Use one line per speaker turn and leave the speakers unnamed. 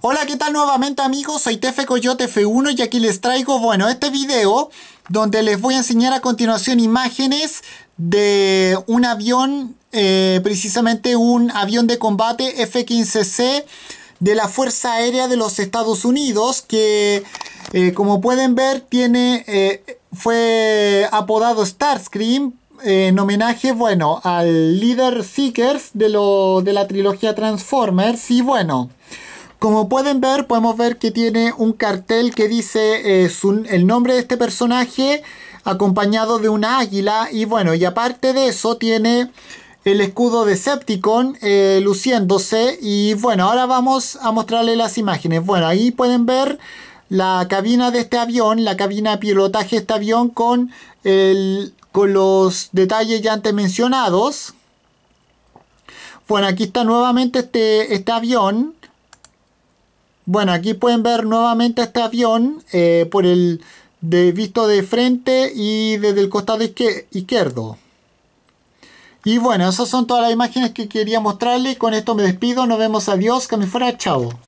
Hola, ¿qué tal nuevamente amigos? Soy Tefe Coyote F1 y aquí les traigo, bueno, este video donde les voy a enseñar a continuación imágenes de un avión, eh, precisamente un avión de combate F-15C de la Fuerza Aérea de los Estados Unidos que, eh, como pueden ver, tiene, eh, fue apodado Starscream en homenaje, bueno, al líder Seekers de, lo, de la trilogía Transformers. Y bueno, como pueden ver, podemos ver que tiene un cartel que dice eh, el nombre de este personaje acompañado de una águila. Y bueno, y aparte de eso tiene el escudo de Septicon eh, luciéndose. Y bueno, ahora vamos a mostrarle las imágenes. Bueno, ahí pueden ver la cabina de este avión, la cabina de pilotaje de este avión con el con los detalles ya antes mencionados. Bueno, aquí está nuevamente este, este avión. Bueno, aquí pueden ver nuevamente este avión eh, por el visto de frente y desde el costado izquierdo. Y bueno, esas son todas las imágenes que quería mostrarles. Con esto me despido. Nos vemos. Adiós. Que me fuera. Chao.